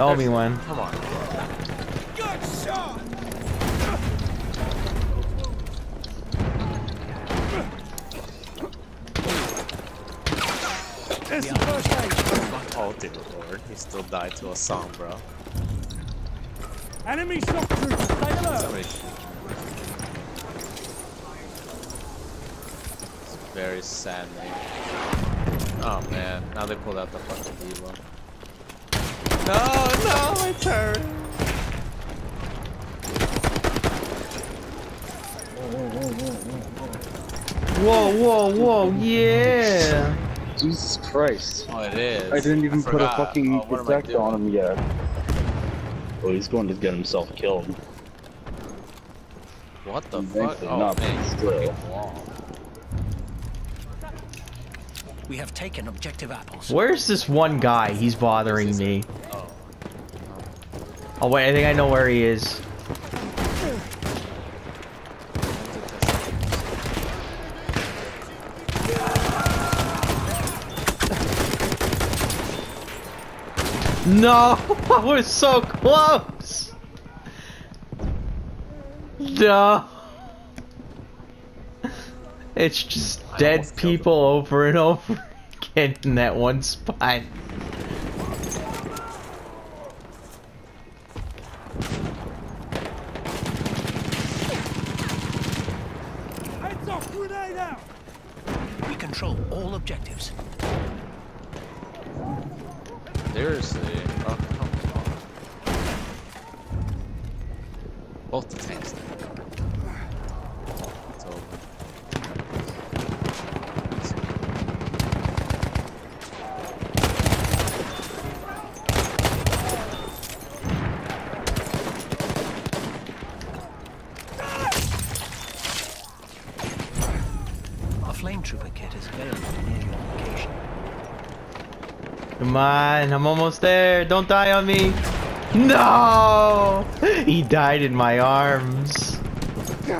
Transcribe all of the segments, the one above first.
Owe me one. Come on. Good shot! There's the first aid. Oh dear lord, he still died to a song, bro. Enemy shock trooper, stay alert. Somebody shoot. It's very saddening. Oh man, now they pulled out the fucking Evo. No, no, Whoa, whoa, whoa, yeah. Jesus Christ. Oh, it is. I didn't even put a fucking Oh, what am I protect on him yet. Oh, he's going to get himself killed. What the fuck? Oh, not, man, still. We have taken objective apples. Where's this one guy? He's bothering me. Oh. Oh wait, I think I know where he is. No, I was so close. No. It's just dead almost killed people over and over again in that one spot. Heads off, grenade out. We control all objectives. Seriously. Oh, come on. Both the tanks. It's over. A flame trooper kit is available near your location. Come on, I'm almost there. Don't die on me. No! He died in my arms. I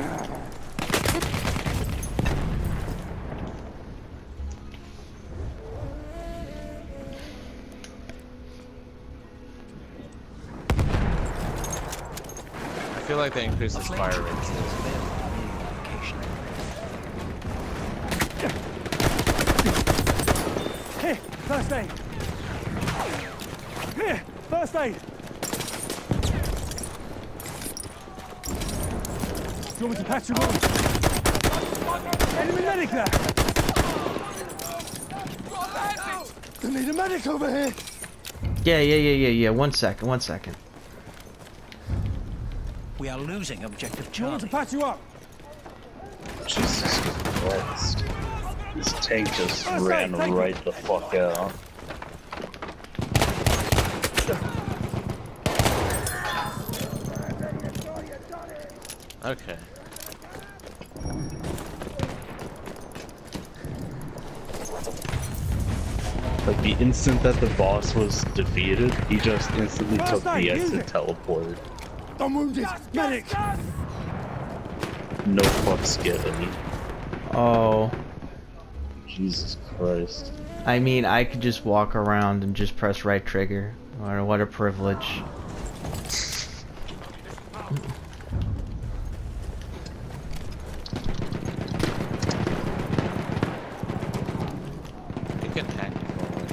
feel like they increased A his flame fire rate. kit is available near your location. Here, first aid. Here, first aid. Do you want me to patch you on? Enemy medic there. I need a medic over here. Yeah, yeah, yeah, yeah, yeah. One second, one second. We are losing objective Do you want me to patch you up? Jesus Christ. This tank just First ran aid, take it. right the fuck out. Okay. Like the instant that the boss was defeated, he just instantly First took the aid, use exit it. teleport. I'm wounded. Medic. No fucks given. Oh, Jesus Christ. I mean, I could just walk around and just press right trigger. What what a privilege. You can hack forward.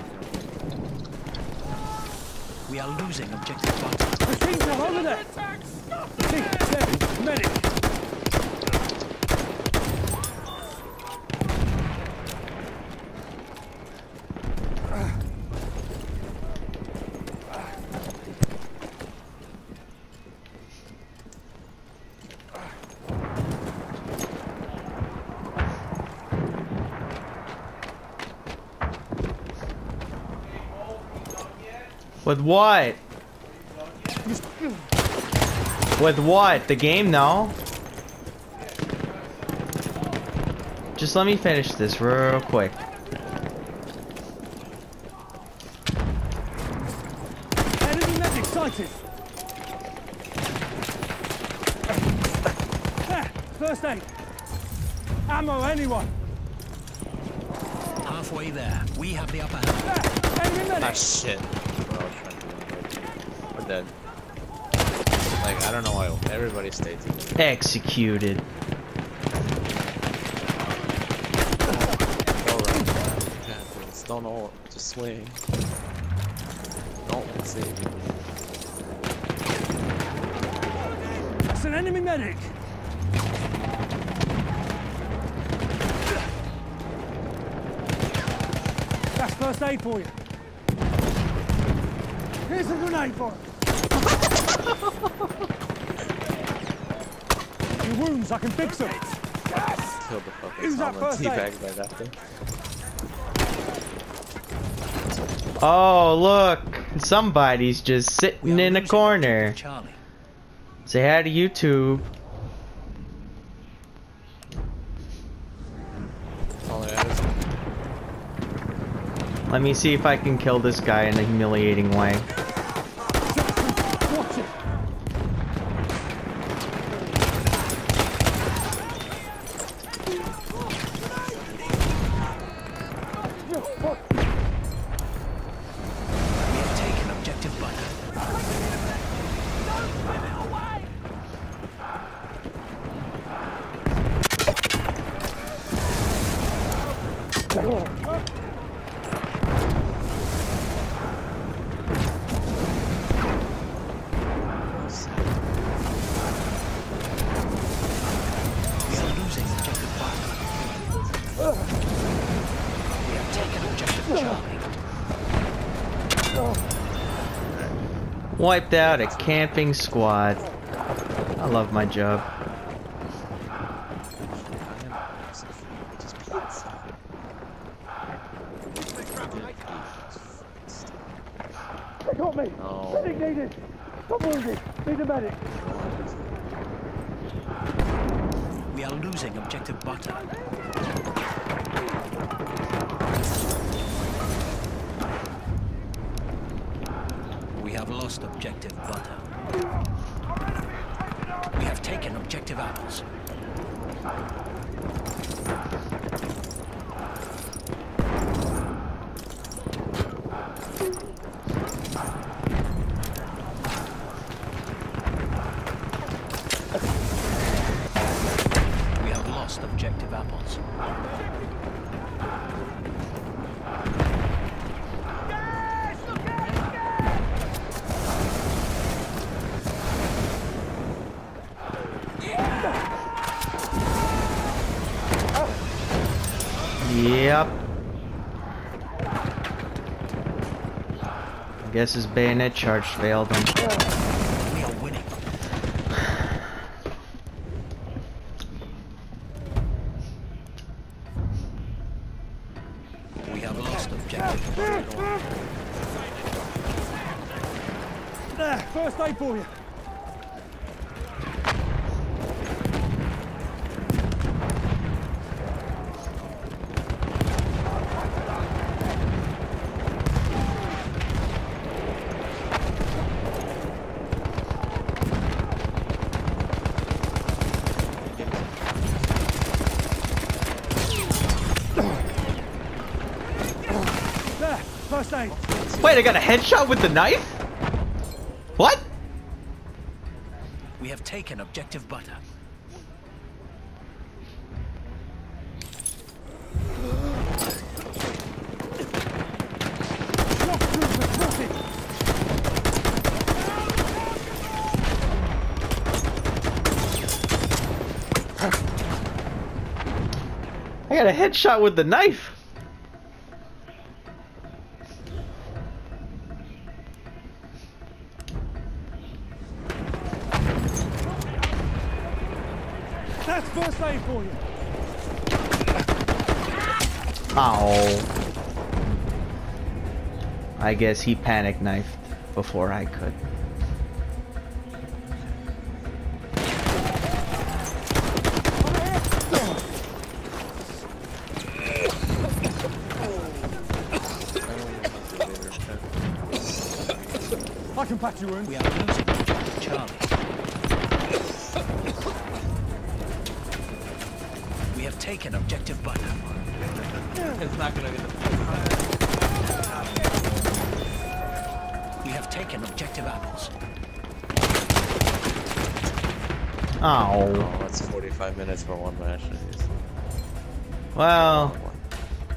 We are losing objective Butter. Machine gun over there. Medic. With what? With what? The game? No. Just let me finish this real quick. Enemy medic sighted. There, first aid. Ammo, anyone. Halfway there. We have the upper hand. There, enemy Ah shit. What I was trying to do. dead. Like, I don't know why everybody stayed together. Executed. Go right. Yeah, please, don't ult, just swing. Don't see. That's an enemy medic. That's first aid for you. Here's a grenade for you. Your wounds, I can fix them. Killed the fucking Who's that Salmon first aid? teabag right after. Oh, look. Somebody's just sitting in a corner. Charlie. Say hi to YouTube. All I had is Let me see if I can kill this guy in a humiliating way. Watch Wiped out a camping squad. I love my job. They got me. No. Medic needed. I'm wounded. Need a medic. We are losing objective butter. We have lost objective butter. We have objective apples. We have lost objective apples. Yep. I guess his bayonet charge failed him. We are winning. We have lost objective butter. There, first aid for you. There, first aid. Wait, I got a headshot with the knife? What? We have taken objective butter. Shock trooper spotted. I got a headshot with the knife. First aid for you. Ow. I guess he panic knifed before I could. I can patch your wound. We are losing Charlie. Taken objective butter. It's not gonna get the We have taken objective apples. Oh. Oh, that's 45 minutes for one match. Well,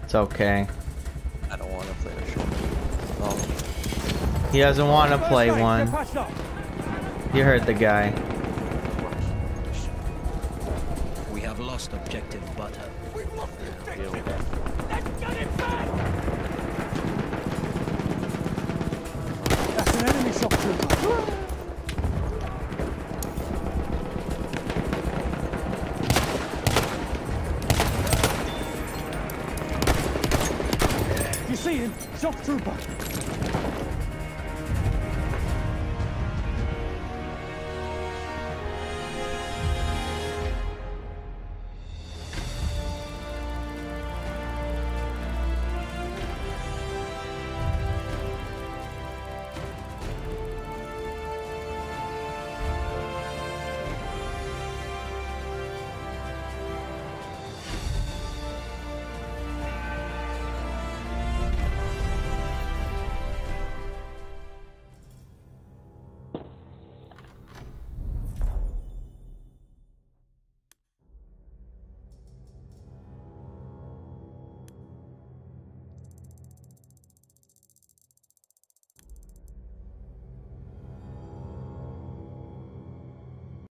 it's okay. I don't want to play the short. Oh, He doesn't want to play one. You heard the guy. Have lost objective butter. deal with that. That's an enemy shock trooper. You see him? Shock trooper.